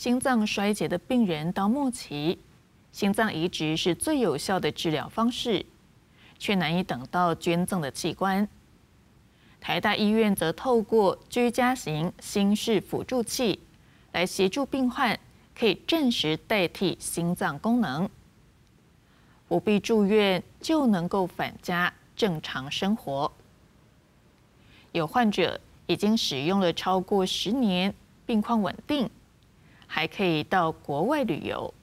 心脏衰竭的病人到末期，心脏移植是最有效的治疗方式，却难以等到捐赠的器官。台大医院则透过居家型心室辅助器来协助病患，可以暂时代替心脏功能，不必住院就能够返家正常生活。有患者。已经使用了超过十年，病况稳定，还可以到国外旅游。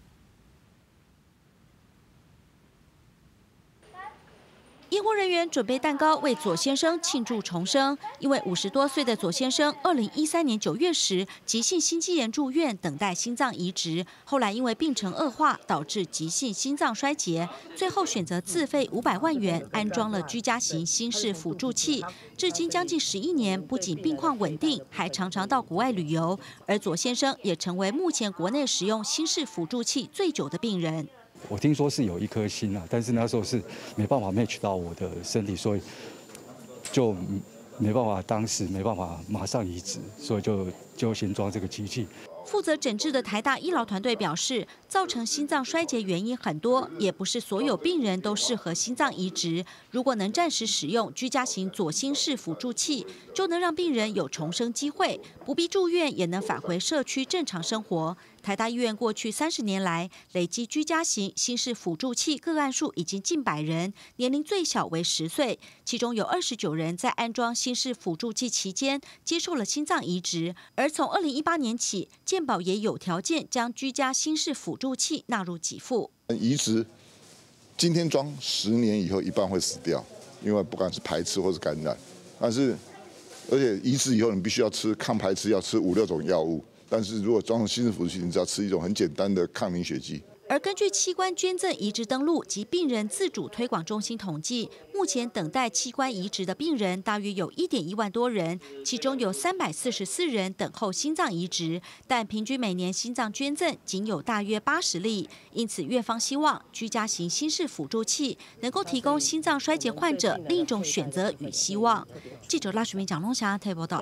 医护人员准备蛋糕为左先生庆祝重生，因为五十多岁的左先生，二零一三年九月时急性心肌炎住院，等待心脏移植，后来因为病程恶化，导致急性心脏衰竭，最后选择自费五百万元安装了居家型心室辅助器，至今将近十一年，不仅病况稳定，还常常到国外旅游，而左先生也成为目前国内使用心室辅助器最久的病人。我听说是有一颗心啊，但是那时候是没办法 match 到我的身体，所以就没办法，当时没办法马上移植，所以就就先装这个机器。负责诊治的台大医疗团队表示，造成心脏衰竭原因很多，也不是所有病人都适合心脏移植。如果能暂时使用居家型左心室辅助器，就能让病人有重生机会，不必住院，也能返回社区正常生活。台大医院过去三十年来，累积居家型心室辅助器个案数已经近百人，年龄最小为十岁，其中有二十九人在安装心室辅助器期间接受了心脏移植。而而从二零一八年起，健保也有条件将居家心室辅助器纳入给付。移植今天装，十年以后一半会死掉，因为不管是排斥或是感染。但是，而且移植以后你必须要吃抗排斥，要吃五六种药物。但是如果装上心室辅助器，你只要吃一种很简单的抗凝血剂。而根据器官捐赠移植登录及病人自主推广中心统计，目前等待器官移植的病人大约有一点一万多人，其中有三百四十四人等候心脏移植，但平均每年心脏捐赠仅有大约八十例。因此，院方希望居家型心室辅助器能够提供心脏衰竭患者另一种选择与希望。记者拉许明、蒋龙霞台报道。